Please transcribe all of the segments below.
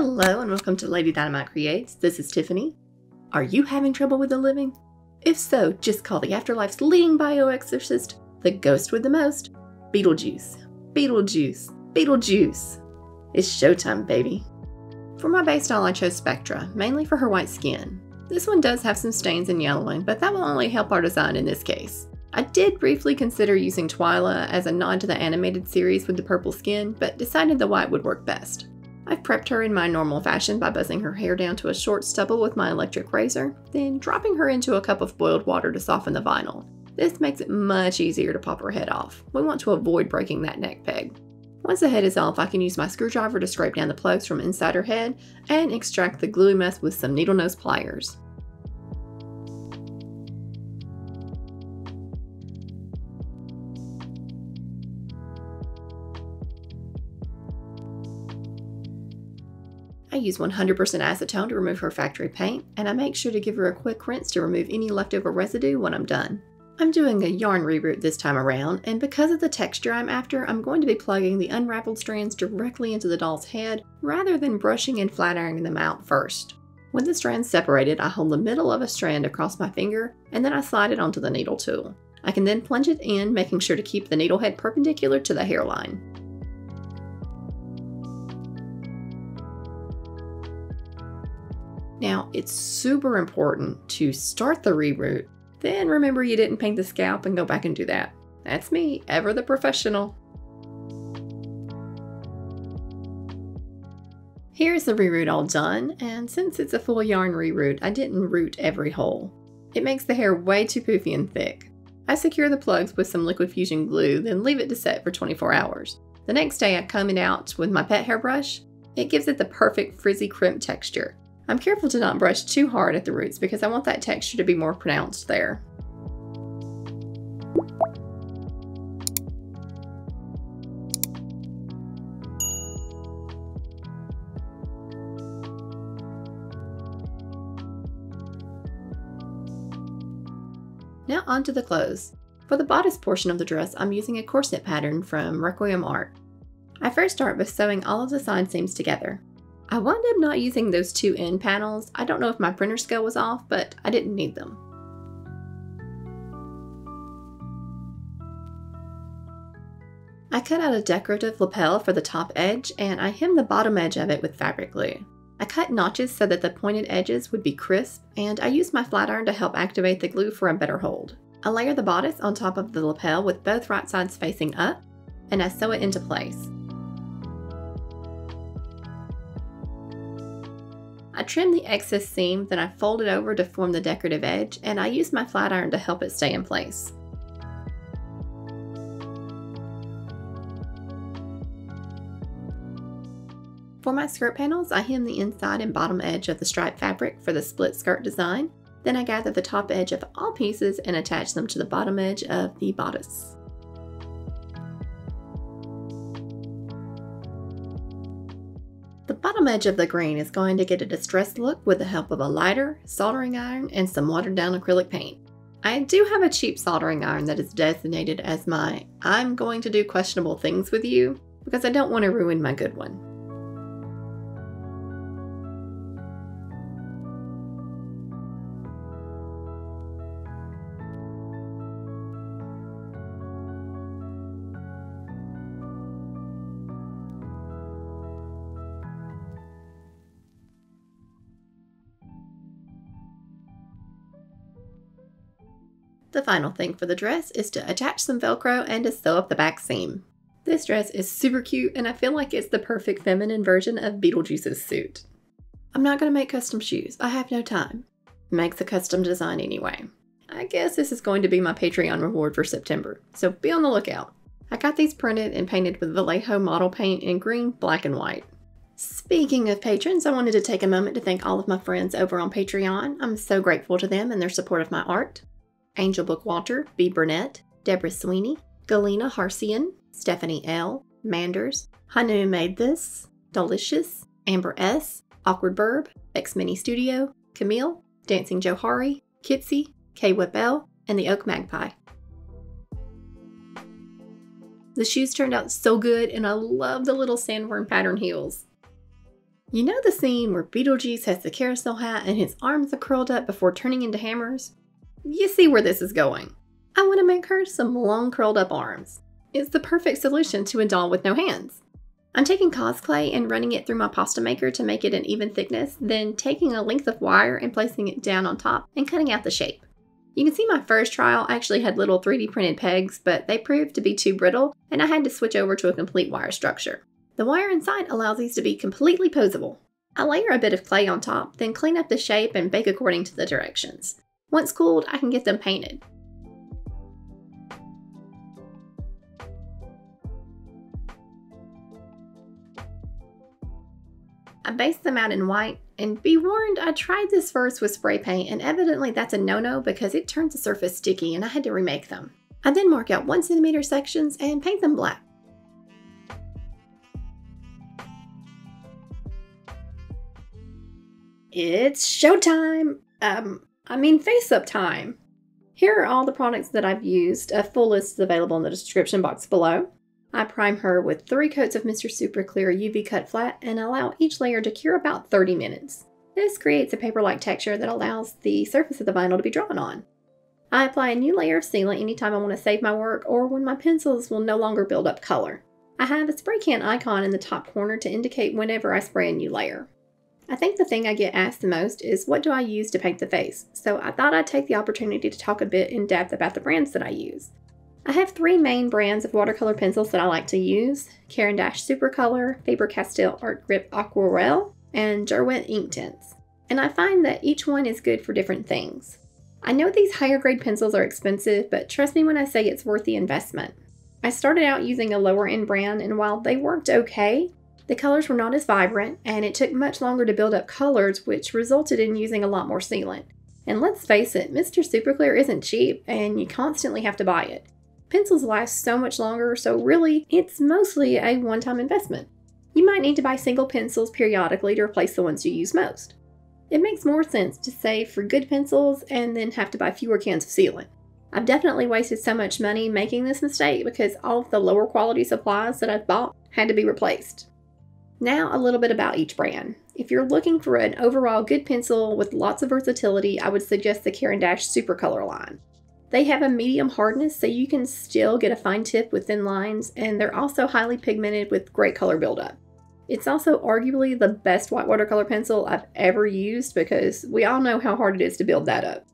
Hello and welcome to Lady Dynamite Creates. This is Tiffany. Are you having trouble with the living? If so, just call the Afterlife's leading bioexorcist, the ghost with the most, Beetlejuice. Beetlejuice. Beetlejuice. It's showtime, baby. For my base doll, I chose Spectra, mainly for her white skin. This one does have some stains and yellowing, but that will only help our design in this case. I did briefly consider using Twyla as a nod to the animated series with the purple skin, but decided the white would work best. I've prepped her in my normal fashion by buzzing her hair down to a short stubble with my electric razor, then dropping her into a cup of boiled water to soften the vinyl. This makes it much easier to pop her head off. We want to avoid breaking that neck peg. Once the head is off, I can use my screwdriver to scrape down the plugs from inside her head and extract the gluey mess with some needle nose pliers. Use 100% acetone to remove her factory paint, and I make sure to give her a quick rinse to remove any leftover residue when I'm done. I'm doing a yarn reroot this time around, and because of the texture I'm after, I'm going to be plugging the unraveled strands directly into the doll's head rather than brushing and flat ironing them out first. When the strands separated, I hold the middle of a strand across my finger and then I slide it onto the needle tool. I can then plunge it in, making sure to keep the needle head perpendicular to the hairline. Now, it's super important to start the reroot, then remember you didn't paint the scalp and go back and do that. That's me, ever the professional. Here's the reroot all done, and since it's a full yarn reroot, I didn't root every hole. It makes the hair way too poofy and thick. I secure the plugs with some liquid fusion glue, then leave it to set for 24 hours. The next day I comb it out with my pet hairbrush. It gives it the perfect frizzy crimp texture. I'm careful to not brush too hard at the roots because I want that texture to be more pronounced there. Now onto the clothes. For the bodice portion of the dress, I'm using a corset pattern from Requiem Art. I first start by sewing all of the side seams together. I wound up not using those two end panels. I don't know if my printer scale was off, but I didn't need them. I cut out a decorative lapel for the top edge and I hemmed the bottom edge of it with fabric glue. I cut notches so that the pointed edges would be crisp and I used my flat iron to help activate the glue for a better hold. I layer the bodice on top of the lapel with both right sides facing up and I sew it into place. I trimmed the excess seam, then I folded over to form the decorative edge, and I used my flat iron to help it stay in place. For my skirt panels, I hem the inside and bottom edge of the striped fabric for the split skirt design. Then I gather the top edge of all pieces and attach them to the bottom edge of the bodice. Bottom edge of the green is going to get a distressed look with the help of a lighter, soldering iron, and some watered down acrylic paint. I do have a cheap soldering iron that is designated as my I'm going to do questionable things with you because I don't want to ruin my good one. The final thing for the dress is to attach some Velcro and to sew up the back seam. This dress is super cute and I feel like it's the perfect feminine version of Beetlejuice's suit. I'm not going to make custom shoes, I have no time. Makes a custom design anyway. I guess this is going to be my Patreon reward for September, so be on the lookout. I got these printed and painted with Vallejo model paint in green, black, and white. Speaking of patrons, I wanted to take a moment to thank all of my friends over on Patreon. I'm so grateful to them and their support of my art. Angel Bookwalter, B. Burnett, Deborah Sweeney, Galena Harsian, Stephanie L., Manders, Hanu Made This, Delicious, Amber S., Awkward Burb, X Mini Studio, Camille, Dancing Johari, Kitsy, K. Whipell, and the Oak Magpie. The shoes turned out so good, and I love the little sandworm pattern heels. You know the scene where Beetlejuice has the carousel hat and his arms are curled up before turning into hammers? You see where this is going. I want to make her some long curled up arms. It's the perfect solution to a doll with no hands. I'm taking Cosclay and running it through my pasta maker to make it an even thickness, then taking a length of wire and placing it down on top and cutting out the shape. You can see my first trial actually had little 3D printed pegs, but they proved to be too brittle and I had to switch over to a complete wire structure. The wire inside allows these to be completely posable. I layer a bit of clay on top, then clean up the shape and bake according to the directions. Once cooled, I can get them painted. I based them out in white, and be warned, I tried this first with spray paint, and evidently that's a no-no because it turns the surface sticky and I had to remake them. I then mark out 1cm sections and paint them black. It's showtime! Um, I mean face up time. Here are all the products that I've used. A full list is available in the description box below. I prime her with three coats of Mr. Super Clear UV Cut Flat and allow each layer to cure about 30 minutes. This creates a paper-like texture that allows the surface of the vinyl to be drawn on. I apply a new layer of sealant anytime I want to save my work or when my pencils will no longer build up color. I have a spray can icon in the top corner to indicate whenever I spray a new layer. I think the thing I get asked the most is what do I use to paint the face, so I thought I'd take the opportunity to talk a bit in depth about the brands that I use. I have three main brands of watercolor pencils that I like to use, Caran d'Ache Supercolor, Faber-Castell Art Grip Aquarelle, and Derwent Inktense. And I find that each one is good for different things. I know these higher grade pencils are expensive, but trust me when I say it's worth the investment. I started out using a lower end brand, and while they worked okay, the colors were not as vibrant, and it took much longer to build up colors, which resulted in using a lot more sealant. And let's face it, Mr. Superclear isn't cheap, and you constantly have to buy it. Pencils last so much longer, so really, it's mostly a one time investment. You might need to buy single pencils periodically to replace the ones you use most. It makes more sense to save for good pencils and then have to buy fewer cans of sealant. I've definitely wasted so much money making this mistake because all of the lower quality supplies that I've bought had to be replaced. Now, a little bit about each brand. If you're looking for an overall good pencil with lots of versatility, I would suggest the Caran d'Ache Supercolor line. They have a medium hardness, so you can still get a fine tip with thin lines, and they're also highly pigmented with great color buildup. It's also arguably the best white watercolor pencil I've ever used because we all know how hard it is to build that up.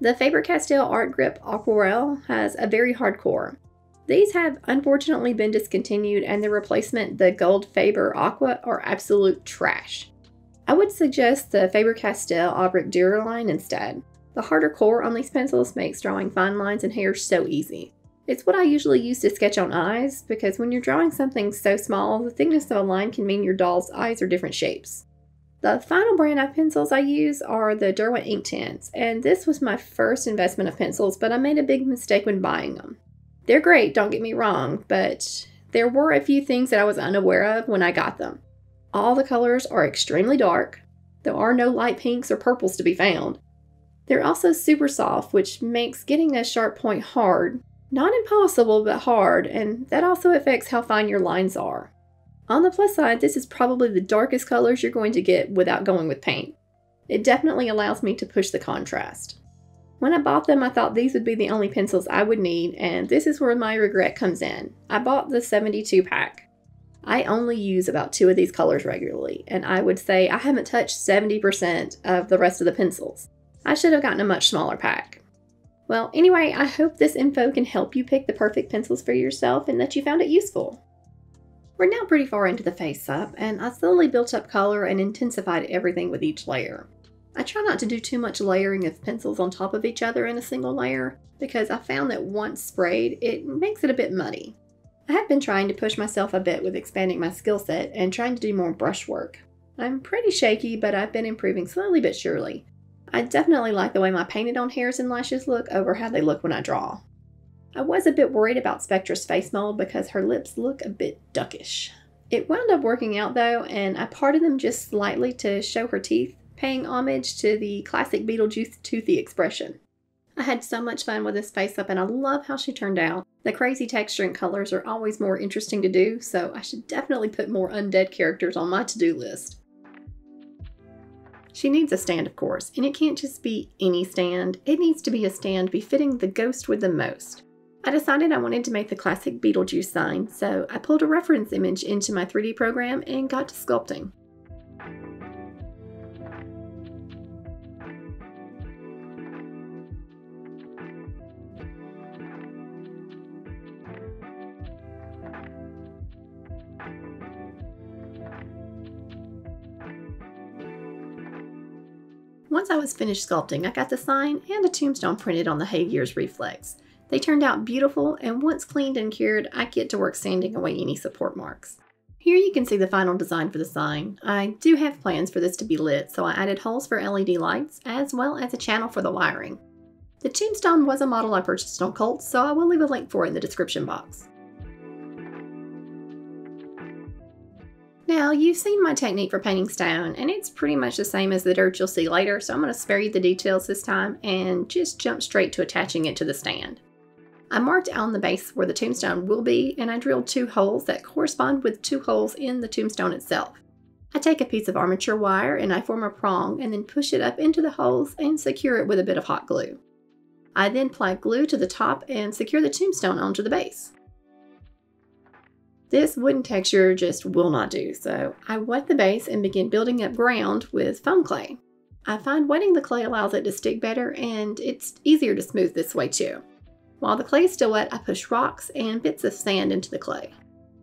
The Faber-Castell Art Grip Aquarelle has a very hard core, these have unfortunately been discontinued, and the replacement, the Goldfaber Aqua, are absolute trash. I would suggest the Faber Castell Albrecht Dürer line instead. The harder core on these pencils makes drawing fine lines and hair so easy. It's what I usually use to sketch on eyes because when you're drawing something so small, the thickness of a line can mean your doll's eyes are different shapes. The final brand of pencils I use are the Derwent Inktense, and this was my first investment of pencils, but I made a big mistake when buying them. They're great, don't get me wrong, but there were a few things that I was unaware of when I got them. All the colors are extremely dark. There are no light pinks or purples to be found. They're also super soft, which makes getting a sharp point hard. Not impossible, but hard, and that also affects how fine your lines are. On the plus side, this is probably the darkest colors you're going to get without going with paint. It definitely allows me to push the contrast. When I bought them, I thought these would be the only pencils I would need, and this is where my regret comes in. I bought the 72 pack. I only use about two of these colors regularly, and I would say I haven't touched 70% of the rest of the pencils. I should have gotten a much smaller pack. Well, anyway, I hope this info can help you pick the perfect pencils for yourself and that you found it useful. We're now pretty far into the face up, and I slowly built up color and intensified everything with each layer. I try not to do too much layering of pencils on top of each other in a single layer because I found that once sprayed, it makes it a bit muddy. I have been trying to push myself a bit with expanding my skill set and trying to do more brush work. I'm pretty shaky, but I've been improving slowly but surely. I definitely like the way my painted on hairs and lashes look over how they look when I draw. I was a bit worried about Spectra's face mold because her lips look a bit duckish. It wound up working out though, and I parted them just slightly to show her teeth, paying homage to the classic Beetlejuice toothy expression. I had so much fun with this face up and I love how she turned out. The crazy texture and colors are always more interesting to do, so I should definitely put more undead characters on my to do list. She needs a stand, of course, and it can't just be any stand. It needs to be a stand befitting the ghost with the most. I decided I wanted to make the classic Beetlejuice sign, so I pulled a reference image into my 3D program and got to sculpting. Once I was finished sculpting, I got the sign and a tombstone printed on the HeyGears Reflex. They turned out beautiful, and once cleaned and cured, I get to work sanding away any support marks. Here you can see the final design for the sign. I do have plans for this to be lit, so I added holes for LED lights, as well as a channel for the wiring. The tombstone was a model I purchased on Cult, so I will leave a link for it in the description box. Now, you've seen my technique for painting stone, and it's pretty much the same as the dirt you'll see later, so I'm going to spare you the details this time and just jump straight to attaching it to the stand. I marked on the base where the tombstone will be, and I drilled two holes that correspond with two holes in the tombstone itself. I take a piece of armature wire and I form a prong and then push it up into the holes and secure it with a bit of hot glue. I then apply glue to the top and secure the tombstone onto the base. This wooden texture just will not do, so I wet the base and begin building up ground with foam clay. I find wetting the clay allows it to stick better and it's easier to smooth this way too. While the clay is still wet, I push rocks and bits of sand into the clay.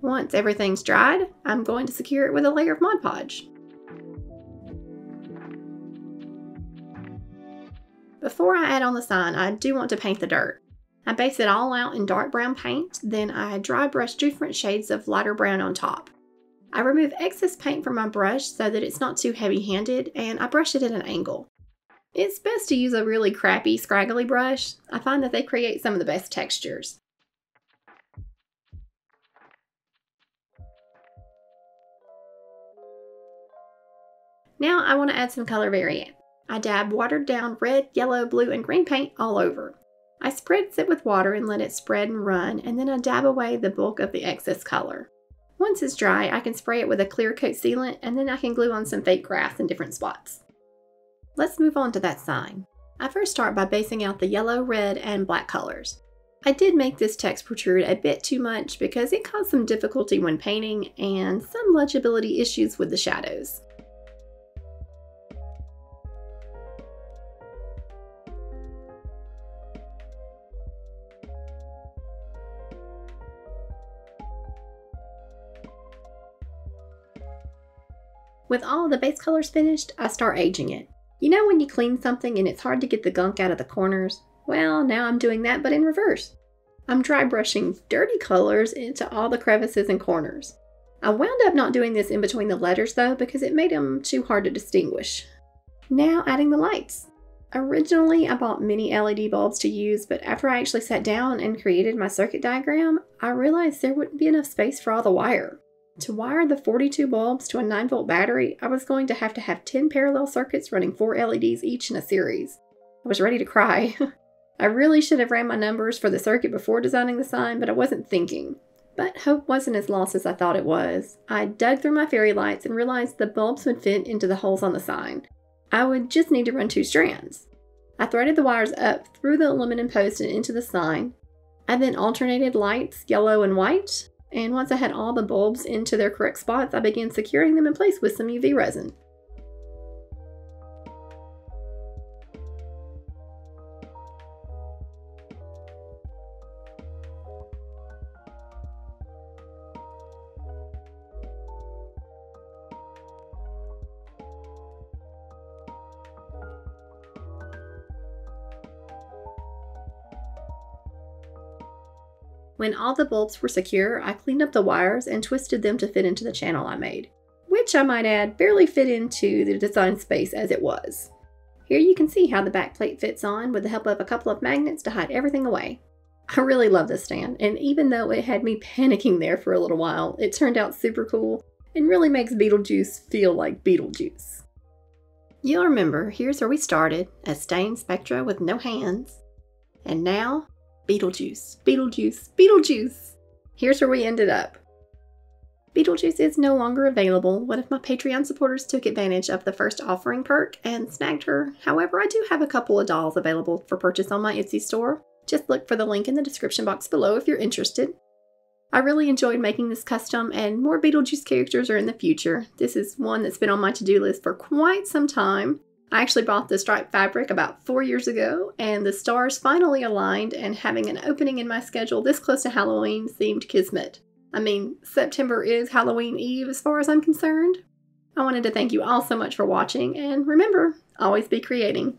Once everything's dried, I'm going to secure it with a layer of Mod Podge. Before I add on the sign, I do want to paint the dirt. I base it all out in dark brown paint, then I dry brush different shades of lighter brown on top. I remove excess paint from my brush so that it's not too heavy handed and I brush it at an angle. It's best to use a really crappy, scraggly brush. I find that they create some of the best textures. Now I want to add some color variant. I dab watered down red, yellow, blue, and green paint all over. I spritz it with water and let it spread and run, and then I dab away the bulk of the excess color. Once it's dry, I can spray it with a clear coat sealant, and then I can glue on some fake grass in different spots. Let's move on to that sign. I first start by basing out the yellow, red, and black colors. I did make this text protrude a bit too much because it caused some difficulty when painting and some legibility issues with the shadows. With all the base colors finished, I start aging it. You know when you clean something and it's hard to get the gunk out of the corners? Well, now I'm doing that but in reverse. I'm dry brushing dirty colors into all the crevices and corners. I wound up not doing this in between the letters though because it made them too hard to distinguish. Now adding the lights. Originally, I bought mini LED bulbs to use, but after I actually sat down and created my circuit diagram, I realized there wouldn't be enough space for all the wire. To wire the 42 bulbs to a 9 volt battery, I was going to have to have 10 parallel circuits running 4 LEDs each in a series. I was ready to cry. I really should have ran my numbers for the circuit before designing the sign, but I wasn't thinking. But hope wasn't as lost as I thought it was. I dug through my fairy lights and realized the bulbs would fit into the holes on the sign. I would just need to run two strands. I threaded the wires up through the aluminum post and into the sign. I then alternated lights, yellow and white, and once I had all the bulbs into their correct spots, I began securing them in place with some UV resin. When all the bulbs were secure, I cleaned up the wires and twisted them to fit into the channel I made, which I might add barely fit into the design space as it was. Here you can see how the back plate fits on with the help of a couple of magnets to hide everything away. I really love this stand, and even though it had me panicking there for a little while, it turned out super cool and really makes Beetlejuice feel like Beetlejuice. You'll remember, here's where we started, as stained spectra with no hands. And now, Beetlejuice, Beetlejuice, Beetlejuice. Here's where we ended up. Beetlejuice is no longer available. One of my Patreon supporters took advantage of the first offering perk and snagged her. However, I do have a couple of dolls available for purchase on my Etsy store. Just look for the link in the description box below if you're interested. I really enjoyed making this custom, and more Beetlejuice characters are in the future. This is one that's been on my to do list for quite some time. I actually bought the striped fabric about four years ago, and the stars finally aligned, and having an opening in my schedule this close to Halloween seemed kismet. I mean, September is Halloween Eve as far as I'm concerned. I wanted to thank you all so much for watching, and remember, always be creating.